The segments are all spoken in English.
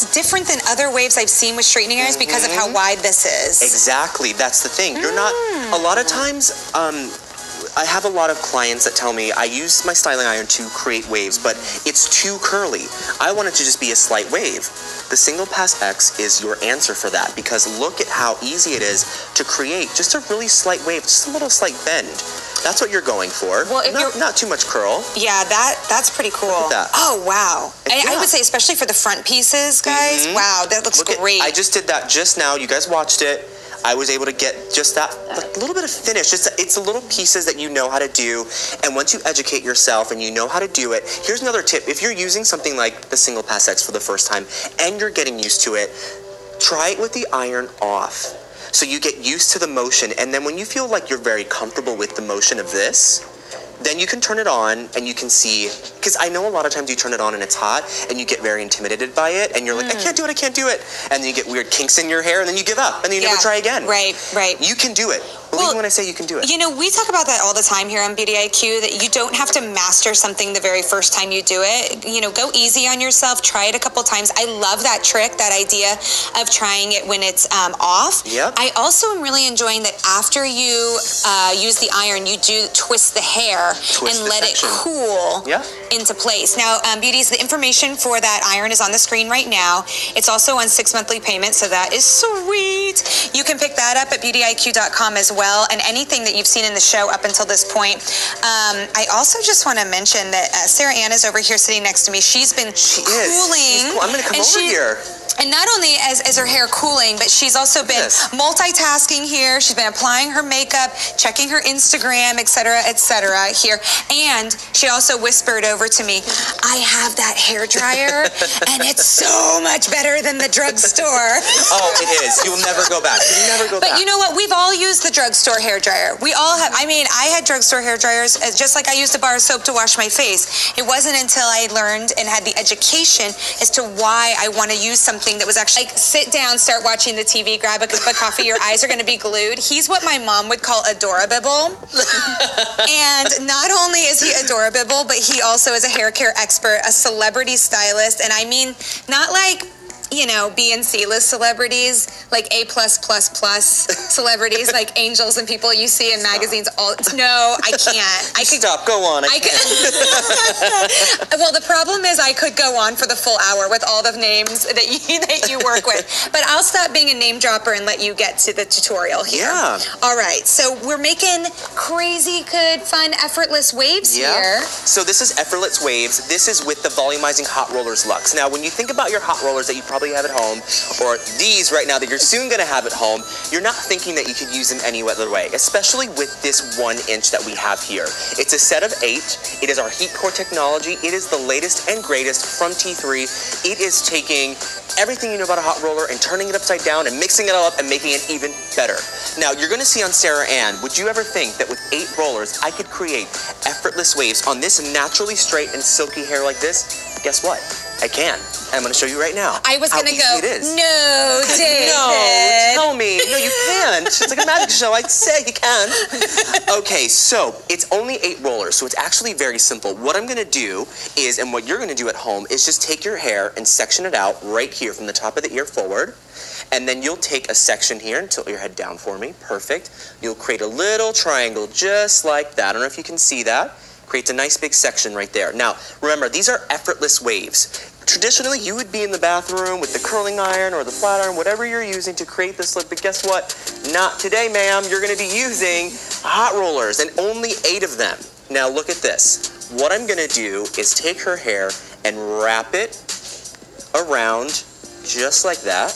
that's different than other waves I've seen with straightening irons because of how wide this is. Exactly. That's the thing. You're not. A lot of times, um, I have a lot of clients that tell me I use my styling iron to create waves, but it's too curly. I want it to just be a slight wave. The Single Pass X is your answer for that because look at how easy it is to create just a really slight wave, just a little slight bend. That's what you're going for. Well, if not, you're- not too much curl. Yeah, that that's pretty cool. at that. Oh wow! And I Yeah. would say especially for the front pieces, guys. Mm-hmm. Wow, that looks Look at- great. I just did that just now. You guys watched it. I was able to get just that like, little bit of finish. It's the little pieces that you know how to do, and once you educate yourself and you know how to do it, here's another tip: if you're using something like the Single Pass X for the first time and you're getting used to it, try it with the iron off. So you get used to the motion, and then when you feel like you're very comfortable with the motion of this, then you can turn it on and you can see because I know a lot of times you turn it on and it's hot and you get very intimidated by it and you're like, I mm. can't do it, I can't do it. And then you get weird kinks in your hair and then you give up and then you Yeah, never try again. Right, right. You can do it. Believe Well, me when I say you can do it. You know, we talk about that all the time here on BeautyIQ that you don't have to master something the very first time you do it. You know, go easy on yourself, try it a couple times. I love that trick, that idea of trying it when it's um, off. Yep. I also am really enjoying that after you uh, use the iron, you do twist the hair Twist and the let section. it cool Yeah. Into place. Now, um, beauties, the information for that iron is on the screen right now. It's also on six monthly payments, so that is sweet. You can pick that up at beautyiq.com as well, and anything that you've seen in the show up until this point. Um, I also just want to mention that uh, Sarah Ann is over here sitting next to me. She's been She is. cooling. She's cool. I'm gonna come over she- here. And not only is, is her hair cooling, but she's also been Yes. multitasking here. She's been applying her makeup, checking her Instagram, et cetera, et cetera here. And she also whispered over to me, I have that hair dryer, and it's so much better than the drugstore. Oh, it is. You will never go back. You never go But back. But you know what? We've all used the drugstore hair dryer. We all have. I mean, I had drugstore hair dryers uh, just like I used a bar of soap to wash my face. It wasn't until I learned and had the education as to why I want to use something that was actually like sit down, start watching the TV, grab a cup of coffee, your eyes are going to be glued. He's what my mom would call adorable. and not only is he adorable, but he also is a hair care expert, a celebrity stylist, and I mean not like you know, B and C list celebrities, like A plus plus plus celebrities, like angels and people you see in magazines. All no, I can't. I could. Stop. Go on. I, I could. well, the problem is I could go on for the full hour with all the names that you that you work with, but I'll stop being a name dropper and let you get to the tutorial here. Yeah. All right. So we're making crazy, good, fun, effortless waves here. So this is effortless waves. This is with the volumizing hot rollers Luxe. Now, when you think about your hot rollers that you probably have at home, or these right now that you're soon gonna have at home, you're not thinking that you could use them any other way, especially with this one inch that we have here. It's a set of eight. It is our heat core technology. It is the latest and greatest from T3. It is taking everything you know about a hot roller and turning it upside down and mixing it all up and making it even better. Now, you're gonna see on Sarah Ann, would you ever think that with eight rollers, I could create effortless waves on this naturally straight and silky hair like this? Guess what? I can. I'm gonna show you right now. I was gonna go. It is. No, David. No, tell me. No, you can't. It's like a magic show. I'd say you can. Okay, so it's only eight rollers, so it's actually very simple. What I'm gonna do is, and what you're gonna do at home, is just take your hair and section it out right here from the top of the ear forward. And then you'll take a section here and tilt your head down for me. Perfect. You'll create a little triangle just like that. I don't know if you can see that. Creates a nice big section right there. Now, remember, these are effortless waves. Traditionally, you would be in the bathroom with the curling iron or the flat iron, whatever you're using to create this look. But guess what? Not today, ma'am. You're going to be using hot rollers and only eight of them. Now, look at this. What I'm going to do is take her hair and wrap it around just like that.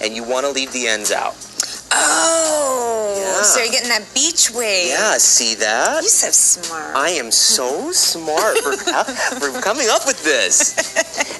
And you want to leave the ends out. Oh, Yeah. so you're getting that beach wave. Yeah, see that? You're so smart. I am so smart for, for coming up with this.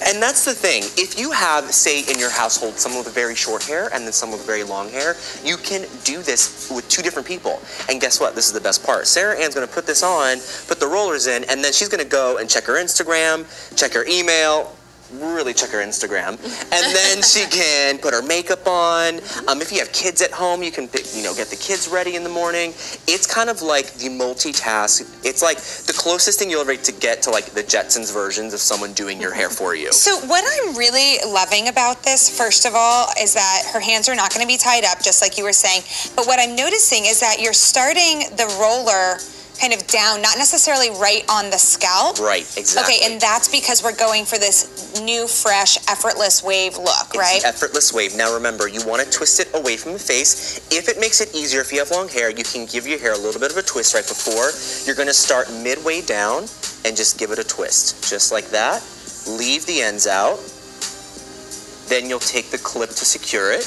And that's the thing. If you have, say, in your household, someone with very short hair and then someone with very long hair, you can do this with two different people. And guess what? This is the best part. Sarah Ann's going to put this on, put the rollers in, and then she's going to go and check her Instagram, check her email, really check her Instagram, and then she can put her makeup on. Um, if you have kids at home, you can pick, you know get the kids ready in the morning. It's kind of like the multitask. It's like the closest thing you'll ever to get to like the Jetsons versions of someone doing your hair for you. So what I'm really loving about this, first of all, is that her hands are not going to be tied up, just like you were saying. But what I'm noticing is that you're starting the roller kind of down, not necessarily right on the scalp. Right, exactly. Okay, and that's because we're going for this new, fresh, effortless wave look, It's right? effortless wave. Now remember, you want to twist it away from the face. If it makes it easier, if you have long hair, you can give your hair a little bit of a twist right before. You're going to start midway down and just give it a twist, just like that. Leave the ends out. Then you'll take the clip to secure it.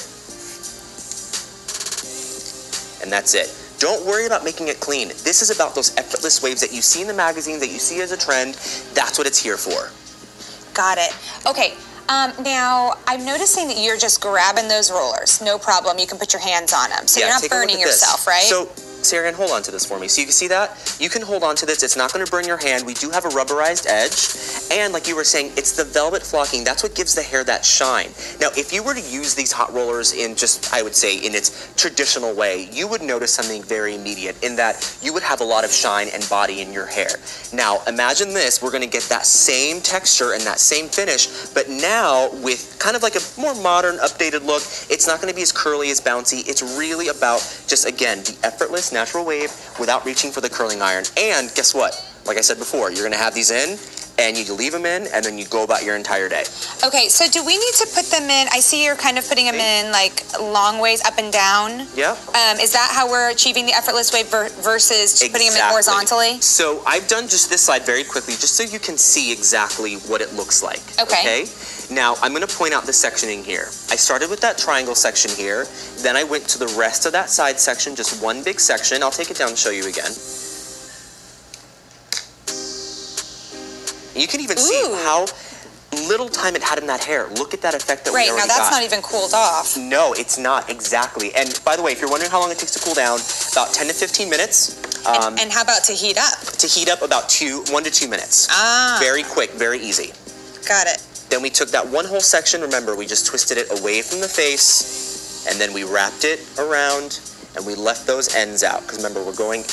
And that's it. Don't worry about making it clean. This is about those effortless waves that you see in the magazine, that you see as a trend. That's what it's here for. Got it. Okay. Um, now I'm noticing that you're just grabbing those rollers. No problem. You can put your hands on them, so you're not take a look burning at this. yourself, right? So, Sarah, hold on to this for me. So you can see that? You can hold on to this. It's not going to burn your hand. We do have a rubberized edge. And like you were saying, it's the velvet flocking. That's what gives the hair that shine. Now, if you were to use these hot rollers in just, I would say, in its traditional way, you would notice something very immediate in that you would have a lot of shine and body in your hair. Now, imagine this. We're going to get that same texture and that same finish, but now with kind of like a more modern, updated look. It's not going to be as curly, as bouncy. It's really about just, again, the effortless natural wave without reaching for the curling iron. And guess what? Like I said before, you're going to have these in and you leave them in and then you go about your entire day. okay, so do we need to put them in? I see you're kind of putting them in like long ways up and down. Yeah. Um, is that how we're achieving the effortless wave ver- versus putting them in horizontally? So I've done just this side very quickly, just so you can see exactly what it looks like. Okay. Now I'm going to point out the sectioning here. I started with that triangle section here, then I went to the rest of that side section, just one big section. I'll take it down and show you again. You can even see how little time it had in that hair. Look at that effect that Right, we now already that's got. not even cooled off. No, it's not exactly. And by the way, if you're wondering how long it takes to cool down, about 10 to 15 minutes. Um, and, and how about to heat up? to heat up about two, one to two minutes. Ah, Very quick, very easy. got it. Then we took that one whole section. Remember, we just twisted it away from the face, and then we wrapped it around, and we left those ends out. Because remember, we're going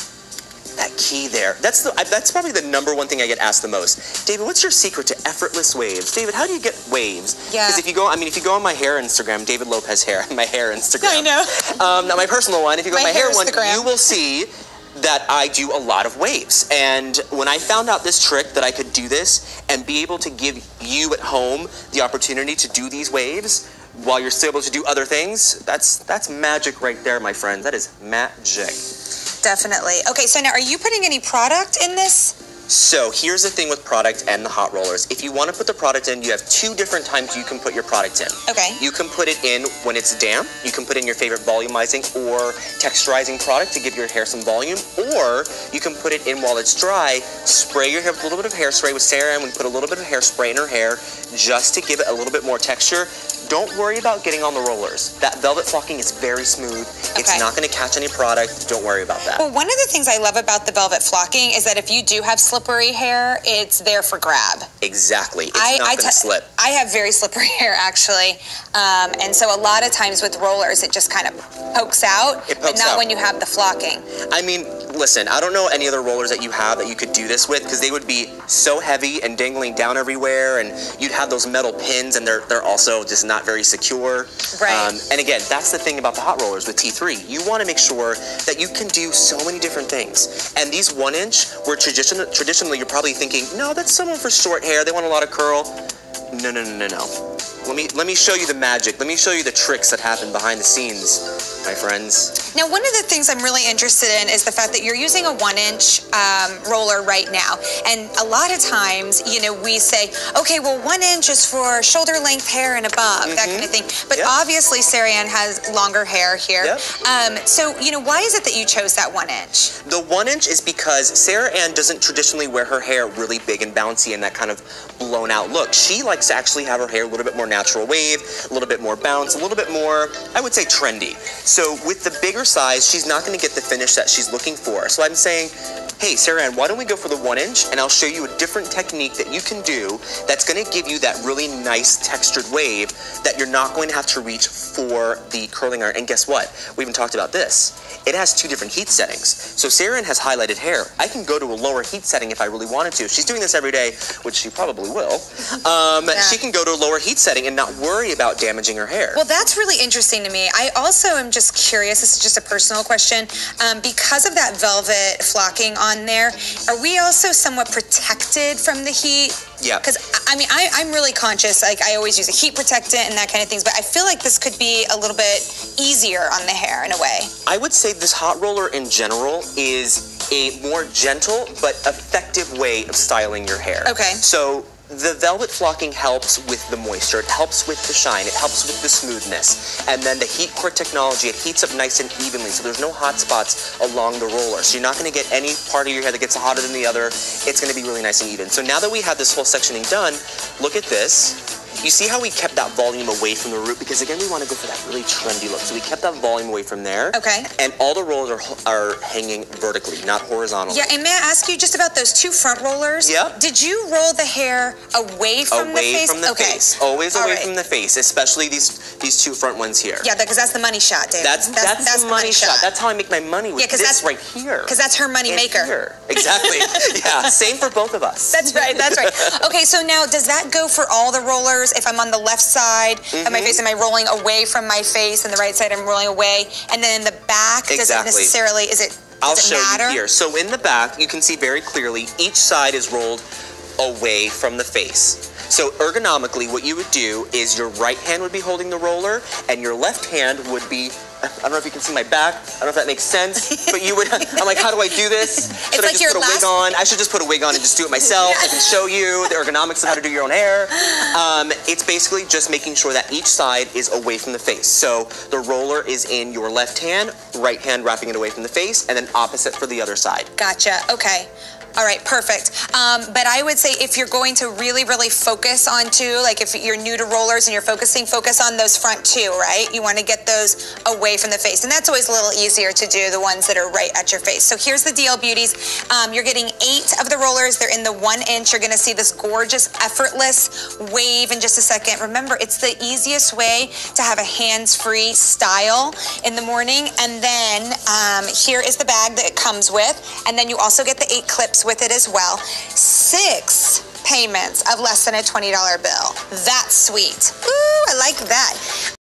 that key there. That's the. That's probably the number one thing I get asked the most. David, what's your secret to effortless waves? David, how do you get waves? Yeah. Because if you go, I mean, if you go on my hair Instagram, David Lopez hair, my hair Instagram. I know. Um, now my personal one, if you go My on my hair one, you will see that I do a lot of waves. And when I found out this trick that I could do this and be able to give you at home the opportunity to do these waves while you're still able to do other things, that's that's magic right there, my friends. That is magic. Definitely. Okay, so now are you putting any product in this? So here's the thing with product and the hot rollers. If you want to put the product in, you have two different times you can put your product in. Okay. You can put it in when it's damp. You can put in your favorite volumizing or texturizing product to give your hair some volume, or you can put it in while it's dry. Spray your hair with a little bit of hairspray. With Sarah, and we put a little bit of hairspray in her hair just to give it a little bit more texture. Don't worry about getting on the rollers. That velvet flocking is very smooth. Okay. It's not going to catch any product. Don't worry about that. Well, one of the things I love about the velvet flocking is that if you do have slippery hair, it's there for grab. Exactly. It's I, not I to slip. I have very slippery hair actually, um, and so a lot of times with rollers it just kind of pokes out, It but not out. when you have the flocking. I mean, listen, I don't know any other rollers that you have that you could do this with because they would be so heavy and dangling down everywhere, and you'd have those metal pins, and they're they're also just not very secure. Right. Um, and again, that's the thing about the hot rollers with T3. You want to make sure that you can do so many different things. And these one inch, where tradition, traditionally you're probably thinking, no, that's someone for short hair. They want a lot of curl. No, no, no, no, no. Let me let me show you the magic. Let me show you the tricks that happen behind the scenes, my friends. Now, one of the things I'm really interested in is the fact that you're using a one inch um, roller right now. And a lot of times, you know, we say, okay, well, one inch is for shoulder length hair and above, that kind of thing. But Yep. obviously, Sarah Ann has longer hair here. Yep. Um, so, you know, why is it that you chose that one inch? The one inch is because Sarah Ann doesn't traditionally wear her hair really big and bouncy and that kind of blown out look. She likes to actually have her hair a little bit more natural wave, a little bit more bounce, a little bit more, I would say, trendy. So with the bigger size, she's not going to get the finish that she's looking for. So I'm saying, hey, Sarah Ann, why don't we go for the one inch and I'll show you a different technique that you can do that's going to give you that really nice textured wave that you're not going to have to reach for the curling iron. And guess what? We even talked about this. It has two different heat settings. So Sarah Ann has highlighted hair. I can go to a lower heat setting if I really wanted to. She's doing this every day, which she probably will, um, yeah. she can go to a lower heat setting and not worry about damaging her hair. Well, that's really interesting to me. I also am just curious. This is just a personal question. Um, because of that velvet flocking on there, are we also somewhat protected from the heat? Yeah. Because I mean, I, I'm really conscious. Like I always use a heat protectant and that kind of things, but I feel like this could be a little bit easier on the hair in a way. I would say this hot roller in general is a more gentle but effective way of styling your hair. Okay. So the velvet flocking helps with the moisture, it helps with the shine, it helps with the smoothness. And then the heat core technology, it heats up nice and evenly, so there's no hot spots along the roller. So you're not gonna get any part of your hair that gets hotter than the other. It's gonna be really nice and even. So now that we have this whole sectioning done, look at this. You see how we kept that volume away from the root? Because again, we want to go for that really trendy look. So we kept that volume away from there. Okay. And all the rollers are, are hanging vertically, not horizontally. Yeah, and may I ask you just about those two front rollers? Yeah. Did you roll the hair away from away the face? from the okay. face. Always all away right. from the face, especially these these two front ones here. Yeah, because that's the money shot, David. That's that's, that's, that's the, money, money shot. shot. That's how I make my money with yeah, this that's, right here. Because that's her money maker. Here. Exactly. yeah. Same for both of us. That's right. That's right. Okay, so now does that go for all the rollers? If I'm on the left side mm-hmm. of my face, am I rolling away from my face, and the right side I'm rolling away, and then in the back, exactly. does it necessarily is it? I'll it show matter? you here. So in the back, you can see very clearly each side is rolled away from the face. So ergonomically, what you would do is your right hand would be holding the roller, and your left hand would be I don't know if you can see my back. I don't know if that makes sense, but you would. I'm like, how do I do this? Should I just put a last... wig on? I should just put a wig on and just do it myself. I can show you the ergonomics of how to do your own hair. Um, it's basically just making sure that each side is away from the face. So the roller is in your left hand, right hand wrapping it away from the face, and then opposite for the other side. Gotcha. Okay. All right, perfect. Um, but I would say if you're going to really, really focus on two, like if you're new to rollers and you're focusing, focus on those front two, right? You want to get those away from the face. And that's always a little easier to do, the ones that are right at your face. So here's the deal, beauties. Um, you're getting eight of the rollers. They're in the one inch. You're going to see this gorgeous, effortless wave in just a second. Remember, it's the easiest way to have a hands-free style in the morning. And then um, here is the bag that it comes with. And then you also get the eight clips with it as well. Six payments of less than a $20 bill. That's sweet. Ooh, I like that.